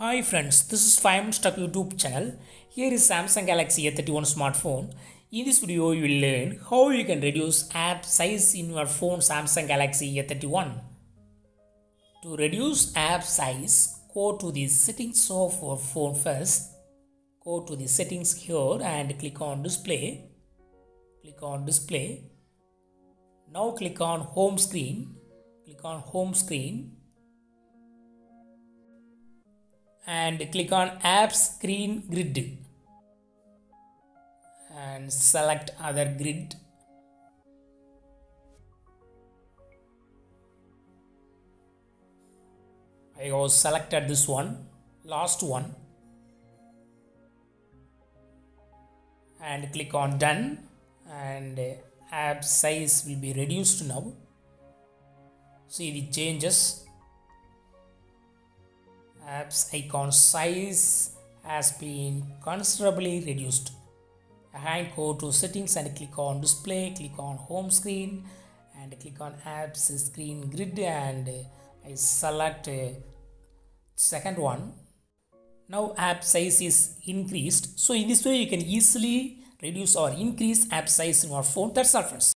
Hi friends, this is 5 Stuck YouTube channel. Here is Samsung Galaxy A31 smartphone. In this video, you will learn how you can reduce app size in your phone Samsung Galaxy A31. To reduce app size, go to the settings of your phone first. Go to the settings here and click on display. Click on display. Now click on home screen. Click on home screen and click on app screen grid. And select other grid. I have selected this one last one. And click on done. And uh, app size will be reduced now. See the changes apps icon size has been considerably reduced. Again go to settings and click on display, click on home screen and click on apps screen grid and I select uh, second one. Now app size is increased. So in this way you can easily reduce or increase app size in your phone. That's all friends.